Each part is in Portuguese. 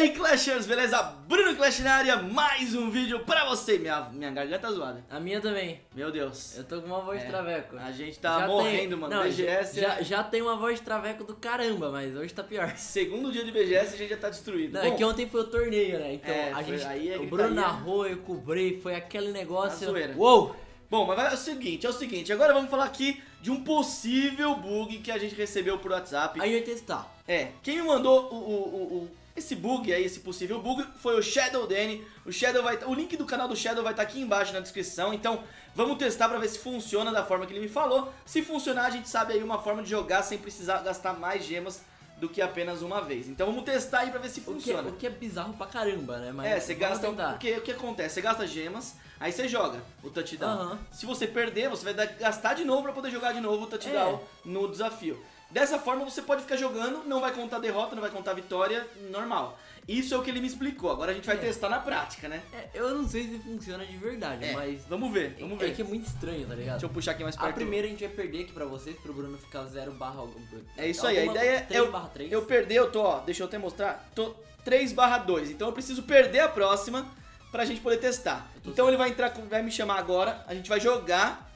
aí, Clashers, beleza? Bruno Clash na área, mais um vídeo pra você. Minha, minha garganta tá zoada. A minha também. Meu Deus. Eu tô com uma voz É, de traveco. A gente tá Já morrendo, tem- mano. Não, BGS já, é- já tem uma voz de traveco do caramba, mas hoje tá pior. Segundo dia de BGS a gente já tá destruído. Não, Bom, é que ontem foi o torneio, né? Então É, a gente. aí é o. Bruno narrou, eu cobrei, foi aquele negócio. Uou! Bom, mas é o seguinte, é o seguinte. Agora vamos falar aqui de um possível bug que a gente recebeu por WhatsApp. Aí eu ia testar. É, quem me mandou o- o- o- esse bug aí, esse possível bug, foi o Shadow Danny. O Shadow vai, o link do canal do Shadow vai estar aqui embaixo na descrição. Então, vamos testar pra ver se funciona da forma que ele me falou. Se funcionar, a gente sabe aí uma forma de jogar sem precisar gastar mais gemas do que apenas uma vez. Então, vamos testar aí pra ver se O que, é, funciona. o que é bizarro pra caramba, né? Mas É, você gasta. tentar. Porque o que acontece? Você gasta gemas, aí você joga o touchdown. Se você perder, você vai gastar de novo pra poder jogar de novo o touchdown no desafio. Dessa forma você pode ficar jogando, não vai contar derrota, não vai contar vitória, normal. Isso é o que ele me explicou. Agora a gente vai É. testar na prática, né? É, eu não sei se funciona de verdade, É, mas. Vamos ver, vamos é ver. que é muito estranho, tá ligado? Deixa eu puxar aqui mais perto. A primeira a gente vai perder aqui pra vocês, pro Bruno ficar 0 barra algum. É isso aí, a ideia é 3 eu, barra 3. eu perder, eu tô, ó, deixa eu até mostrar, tô 3 barra 2, então eu preciso perder a próxima pra gente poder testar. Então ele vai entrar, vai me chamar agora, a gente vai jogar,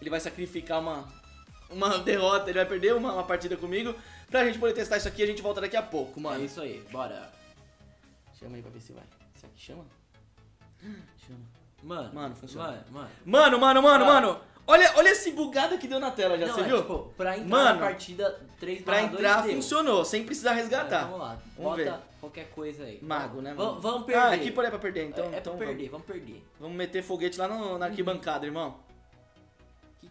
ele vai sacrificar uma, uma derrota, ele vai perder uma, uma partida comigo, pra gente poder testar isso aqui, a gente volta daqui a pouco, mano. É isso aí, bora. Chama aí pra ver se vai. Isso aqui chama? Chama. Mano, Mano, funciona. Mano, mano. Mano, mano, mano, Ah. mano, olha, olha esse bugada que deu na tela já, não, você é, viu? tipo, pra entrar Mano, na partida 3 Pra barra 2 entrar deu. funcionou, sem precisar É, resgatar. vamos lá, Vamos bota ver. qualquer coisa aí. Mago, né? Vamos, mano? vamos perder. Ah, aqui por aí pra perder, então. é, é então pra vamos. perder, vamos perder. Vamos meter foguete lá no- na arquibancada, irmão.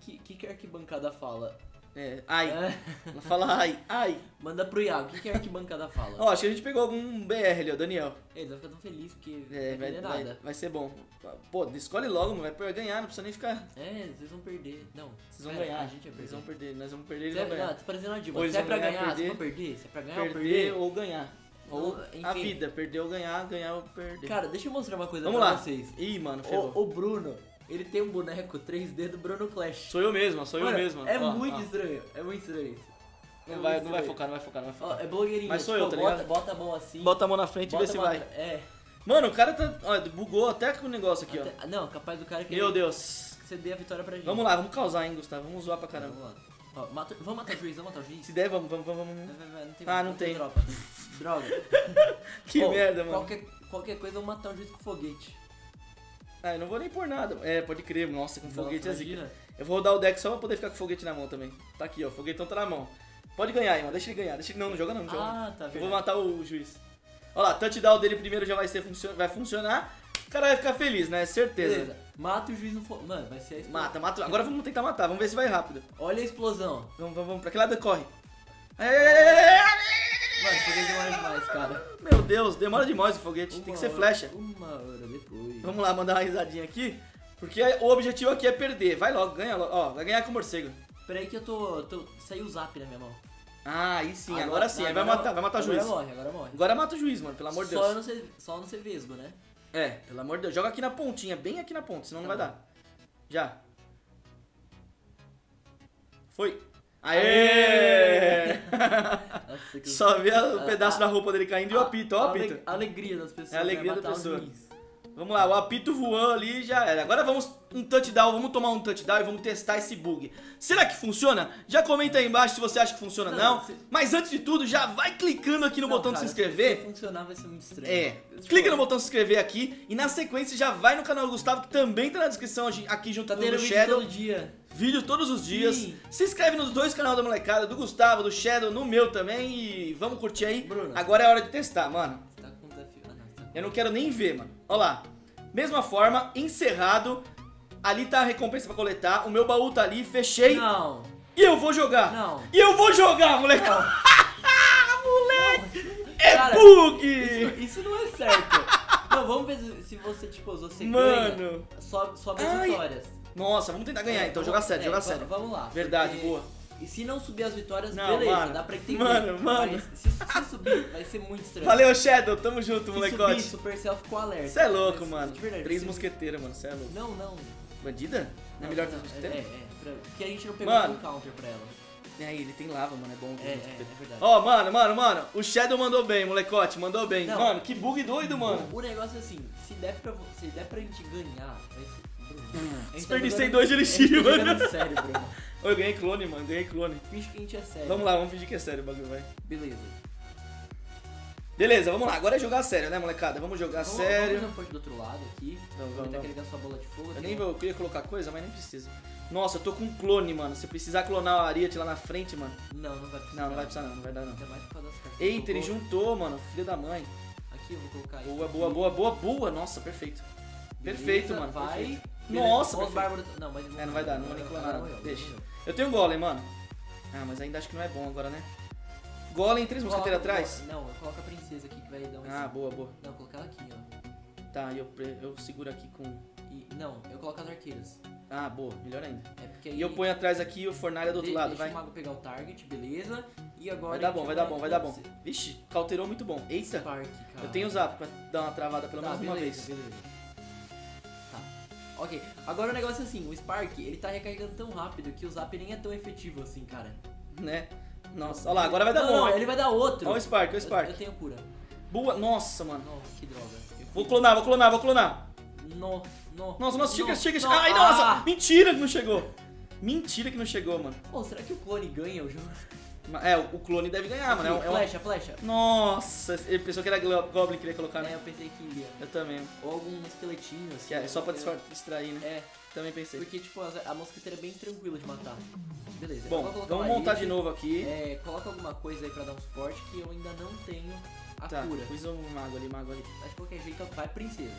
O que, que, que a arquibancada fala? É, ai. É, Ela Fala ai, ai. manda pro Iago, o que, que a arquibancada fala? Ó, acho que a gente pegou algum BR ali, ó, Daniel. Eles vão ficar tão felizes porque É, não vai, vai, vai, vai ser bom. Pô, escolhe logo. Vai ganhar, não precisa nem ficar. É, vocês vão perder. Não, Vocês vão é, ganhar. A gente vai perder. vão perder, nós vamos perder, eles Se é, vão ganhar. não, tá parecendo uma eles Se é vão pra ganhar, perder. vocês vão perder. Se é pra ganhar ou perder perder. ou ganhar. Ou Não, a enfim. vida, perder ou ganhar, ganhar ou perder. Cara, deixa eu mostrar uma coisa Vamos pra lá. vocês. Ih, mano, ferrou. O, o Bruno, ele tem um boneco 3D do Bruno Clash. Sou eu mesmo, sou Mano, eu mesmo. É Ó, muito ó. estranho, é muito estranho isso. É Não vai, não vai focar, não vai focar, não vai Ó, focar. é blogueirinho. Mas sou tipo, eu, tá bota, ligado? bota a mão assim. Bota a mão na frente e bota vê se vai. É. Mano, o cara tá. Ó, bugou até com o negócio aqui, ó. Até- não, capaz do cara que Meu Deus. você dê a vitória pra gente. Vamos lá, vamos causar, hein, Gustavo. Vamos zoar pra caramba. Vamos lá. Ó, mata- vamos matar o juiz, vamos matar o juiz. Se der, vamos, vamos, vamos. Vamos. vai, vai, não tem, Ah, não tem. droga. Droga. Que Ó, merda, mano. Qualquer, qualquer coisa, eu vou matar o juiz com foguete. Ah, eu não vou nem por nada. É, pode crer. Nossa, com foguete é Nossa, zica. Eu vou rodar o deck só pra poder ficar com o foguete na mão também. Tá aqui, ó. O foguetão tá na mão. Pode ganhar, irmão. Deixa ele ganhar. Deixa ele... Não, não joga não, não joga. Ah, tá Eu vou matar o juiz. Olha lá, touchdown dele primeiro já vai, ser funcio- vai funcionar. O cara vai ficar feliz, né? Certeza. Beleza. Mata o juiz no fogo. Mano, vai ser a explosão. Mata, mata. Agora vamos tentar matar. Vamos ver se vai rápido. Olha a explosão. Vamos, vamos, vamos. Pra que lado corre? Demora demais, cara. Meu Deus, demora demais o foguete. Tem que Uma ser hora- flecha. Uma hora depois. Vamos lá, mandar uma risadinha aqui. Porque o objetivo aqui é perder. Vai logo, ganha logo. Ó, vai ganhar com o morcego. Peraí que eu tô, tô... Saiu o zap na minha mão. Ah, aí sim, agora, sim. Aí vai agora- matar, vai matar o agora juiz. morre, agora morre. Agora mata o juiz, mano, pelo amor de Só Deus. não ser, só não ser vesgo, né? É, pelo amor de Deus. Joga aqui na pontinha, bem aqui na ponta, senão não Tá vai bom. dar. Já. Foi. Aê! Nossa, que- Só vê o Ah, pedaço ah, da roupa dele caindo e o apito, ó apito. a alegria das pessoas. É a alegria né? da Matar o pessoa. juiz. Vamos lá, o apito voou ali já era. Agora vamos um touchdown, vamos tomar um touchdown e vamos testar esse bug. Será que funciona? Já comenta aí embaixo se você acha que funciona ou Não, não. se- Mas antes de tudo, já vai clicando aqui no Não, botão de cara, se inscrever. Se funcionar vai ser muito estranho. É, Tipo, clica no botão se inscrever aqui e na sequência já vai no canal do Gustavo, que também tá na descrição aqui- junto Tá com o Shadow. todo dia. Vídeo todos os dias. Sim. Se inscreve nos dois canais da molecada, do Gustavo, do Shadow, no meu também e vamos curtir aí. Bruno. Agora é hora de testar, mano. Você tá com desafio. Ah, não, tá Eu não quero nem ver, mano. Olha lá. Mesma forma, encerrado. Ali tá a recompensa pra coletar. O meu baú tá ali, fechei. Não. E eu vou jogar. Não. E eu vou jogar, moleque. Não. moleque! É Cara, bug! Isso, isso não é certo. não, vamos ver se- se você, tipo, você Mano. ganha. Sobe, sobe as Ai. vitórias. Nossa, vamos tentar ganhar É, então. Jogar sério, é, jogar va- sério. Vamos lá. Verdade, porque- boa. E se não subir as vitórias, Não, beleza, mano. dá pra entender. Mano, mano. Mas se, se subir, vai ser muito estranho. Valeu, Shadow. Tamo junto, Se subir, molecote. Supercell ficou alerta. Você é louco, Mas, mano. De verdade. Três se- mosqueteiras, mano. Você é louco. Não, não. Bandida? Não é melhor três não, é, mosqueteiras? é, pra- porque a gente não pegou Mano. um counter pra ela. É, ele tem lava, mano, é bom. É, é, é verdade. Ó, mano, mano, mano, o Shadow mandou bem, molecote, mandou bem. Não. Mano, que bug doido, mano. O negócio é assim, se der pra, vo- se der pra gente ganhar, vai ser... Bruno, a tá Desperdicei dois de a elixir, tá mano. sério, Bruno. Ô, Eu ganhei clone, mano, ganhei clone. Finge que a gente é sério. Vamos lá, vamos fingir que é sério o bagulho, vai. Beleza. Beleza, vamos lá, agora é jogar sério, né, molecada? Vamos jogar Vamos, sério. vamos fazer um punch do outro lado aqui. Vamos, vamos, Aproveitar que vamos. ele gastou a bola de fogo. Eu tem nem vou, eu queria colocar coisa, mas nem precisa. Nossa, eu tô com um clone, mano. Se precisar clonar o Ariat lá na frente, mano. Não, não vai precisar. Não, não vai precisar não, não vai dar não. Ainda mais por causa das cartas. Eita, ele Colocou- juntou, mano. Filho da mãe. Aqui eu vou colocar isso. Boa, aqui. boa, boa, boa, boa. Nossa, perfeito. Beleza, Perfeito, mano, Vai. perfeito. Nossa, perfeito. bárbaros- Não, mas É, não vai dar, não vou nem clonar morreu, Deixa. morreu. Eu tenho um golem, mano. Ah, mas ainda acho que não é bom agora, né? Golem, três mosqueteiros atrás? Não, eu coloco a princesa aqui que vai dar um. Ah, boa, boa. Não, eu colocar ela aqui, ó. Tá, e eu, eu seguro aqui com... E, não, eu coloco as arqueiras. Ah, boa, melhor ainda. É porque aí. E eu ponho atrás aqui o fornalha do outro de- lado, deixa vai. o mago pegar o target, beleza. E agora. Vai dar bom, vai dar bom, vai dar bom. Vixe, cauterou muito bom. Eita, Spark, cara. eu tenho o zap pra dar uma travada pelo Tá, menos uma beleza, vez. beleza. Ok, agora o negócio é assim, o Spark, ele tá recarregando tão rápido que o zap nem é tão efetivo assim, cara. Né? Nossa, olha lá, agora vai dar não, bom. Não, hein? ele vai dar outro. Olha o Spark, olha o Eu- Spark. Eu, tenho cura. Boa, nossa, mano. Nossa, que droga. Eu Vou clonar, vou clonar, vou clonar. No, no. Nossa, nossa, chega, no, chega, no. chega. Ai, nossa, Ah! mentira que não chegou. Mentira que não chegou, mano. Pô, será que o clone ganha o jogo? É, o clone deve ganhar, mano. É, é uma- flecha, flecha. Nossa, ele pensou que era Goblin que queria colocar, É, né? eu pensei que ia. Eu também. Ou algum esqueletinho, assim. Que é só pra eu- distra- distrair, né? É, Também pensei. porque, tipo, a, a mosquiteira é bem tranquila de matar. Beleza. Bom, vou vamos montar de novo aqui. É, coloca alguma coisa aí pra dar um suporte que eu ainda não tenho a Tá, cura. pus um mago ali, mago ali. Mas de qualquer jeito vai princesa.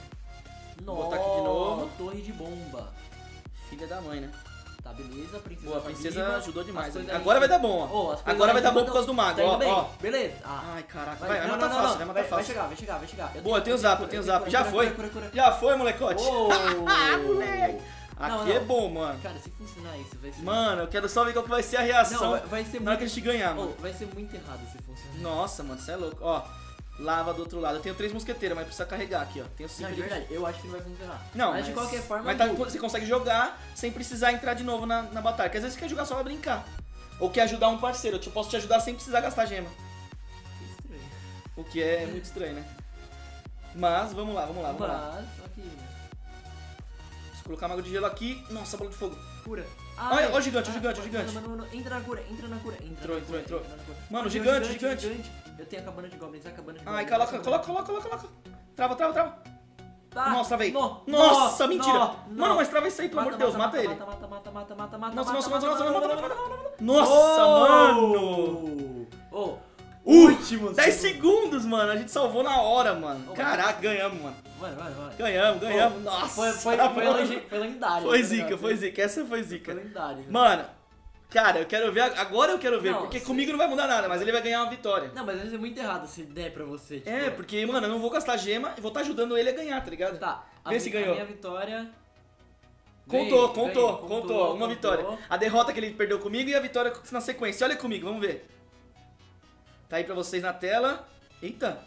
Vou Nossa, botar aqui de novo. torre de bomba. Filha da mãe, né? Tá, beleza, princesa Boa, a tá princesa viva, ajudou demais. Agora vai dar bom, ó. Coisas Agora vai dar bom por causa do mago, Tá ó, ó. Beleza. Ah, Ai, caraca, vai, vai, vai não, matar não, fácil, não, vai matar vai, vai fácil. chegar, vai chegar, vai chegar. Boa, eu tenho zap, eu tenho zap. Já foi? Já foi, molecote. Oh! moleque. Não, Aqui é não. bom, mano. Cara, se funcionar isso, vai ser... Mano, eu quero só ver qual vai ser a reação Não, vai, vai ser na hora muito... que a gente ganhar, mano. vai ser muito errado se funcionar. Nossa, mano, você é louco. Ó, lava do outro lado. Eu tenho três mosqueteiros, mas precisa carregar aqui, ó. Tenho cinco Não, de de- verdade, eu acho que não vai funcionar. Não, mas, de qualquer forma... Mas tá- você consegue jogar sem precisar entrar de novo na, na batalha. Porque às vezes você quer jogar só pra brincar. Ou quer ajudar um parceiro. Eu te- posso te ajudar sem precisar gastar gema. Que estranho. O que é muito estranho, né? Mas vamos lá, vamos lá, vamos lá. Mas, só que... Deixa eu colocar mago de gelo aqui. Nossa, bola de fogo. Cura. Olha, olha o gigante, o gigante, o gigante. Mano, mano, mano, entra na cura, entra na cura. Entra Entrou, entrou, entrou. Mano, gigante, gigante. Eu tenho a cabana de goblins, a cabana de Ai, goblins. coloca, Essa coloca, cabana- coloca, coloca, coloca. Trava, trava, trava. Tá. Nossa, travei. No, Nossa, no, mentira. no, Mano, no. mas trava isso aí, pelo amor de Deus, mata ele. Mata, mata, mata, mata, mata, mata, Nossa, mata, nossa, nossa, mata, nossa, mata, mata, mata, mata, mata, mata. Nossa, mano. Oh! Oh! Uh, Últimos 10 segundos. mano. A gente salvou na hora, mano. Oh, Caraca, ganhamos, mano. Vai, vai, vai. Ganhamos, ganhamos. Nossa, Foi, foi, mano. foi, foi lendário. Foi esse zica, foi zica. Essa foi Foi zica. lendário. Mano, cara, eu quero ver. Agora eu quero ver, Não, porque se- comigo não vai mudar nada, mas ele vai ganhar uma vitória. Não, mas ser muito errado se der pra você. Tipo, É, porque, mano, eu não vou gastar gema e vou estar ajudando ele a ganhar, tá ligado? Tá, a, Vê se a ganhou. minha vitória. Contou, Ganhei, contou, ganhei, contou, Uma vitória. contou. A derrota que ele perdeu comigo e a vitória na sequência. Olha comigo, vamos ver. Tá aí pra vocês na tela. Eita.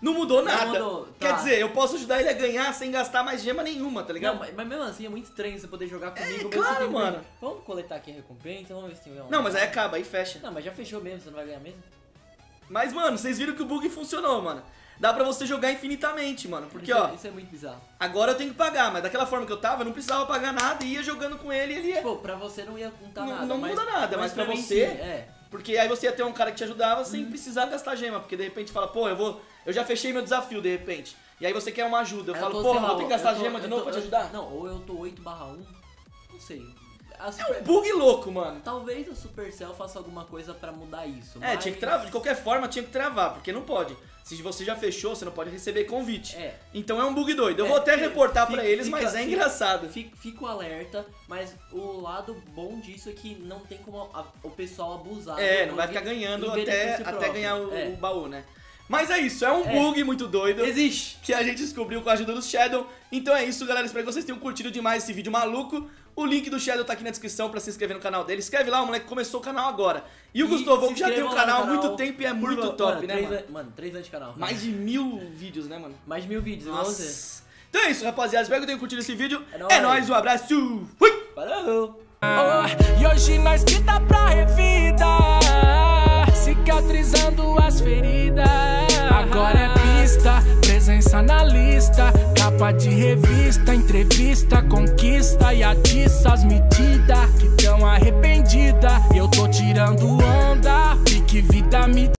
Não mudou Não nada. mudou, Quer tá. dizer, eu posso ajudar ele a ganhar sem gastar mais gema nenhuma, tá ligado? Não, mas, mas mesmo assim é muito estranho você poder jogar comigo. mesmo claro, mano. Vamos coletar aqui a recompensa, vamos ver se tem um- Não, mas aí acaba, aí fecha. Não, mas já fechou mesmo, você não vai ganhar mesmo? Mas, mano, vocês viram que o bug funcionou, mano. Dá pra você jogar infinitamente, mano. Porque, isso, ó, é- Isso é muito bizarro. agora eu tenho que pagar, mas daquela forma que eu tava, eu não precisava pagar nada e ia jogando com ele e ele ia. Pô, pra você não ia contar Não- nada. não mas, muda nada, mas pra mim você- sim, é. Porque aí você ia ter um cara que te ajudava sem Uhum. precisar gastar gema. Porque de repente fala, pô, eu vou. Eu já fechei meu desafio, de repente. E aí você quer uma ajuda. Eu, Aí falo, sei vou ter que gastar eu tô- gema de eu novo tô- pra te eu- ajudar? Não, ou eu tô 8 barra 1, não sei. A É Super- um bug louco, mano. Talvez a Supercell faça alguma coisa pra mudar isso. É, mas... tinha que travar. De qualquer forma, tinha que travar, porque não pode. Se você já fechou, você não pode receber convite. É, Então é um bug doido. Eu É, vou até fica- reportar pra fica- eles, fica- mas é fica- engraçado. fico, fico alerta, mas o lado bom disso é que não tem como a- o pessoal abusar. É, não vai ficar ganhando até, até próprio. ganhar o, É. o baú, né? Mas é isso, é um É. bug muito doido. Existe! que a gente descobriu com a ajuda do Shadow. Então é isso, galera. Espero que vocês tenham curtido demais esse vídeo maluco. O link do Shadow tá aqui na descrição pra se inscrever no canal dele. Escreve lá, o moleque começou o canal agora. E o E Gustavo já tem um canal há muito tempo e é muito top, mano, né, três mano? an- Mano, 3 anos de canal. Mais de mil vídeos, né, mano? Mais de mil vídeos, igual você. Nossa. Então é isso, rapaziada. Espero que tenham curtido esse vídeo. É É nóis. nóis, um abraço. Fui! Oh, e hoje nós que dá Capa de revista, entrevista, conquista e atiça as medidas que tão arrependida. Eu tô tirando onda, pique vida me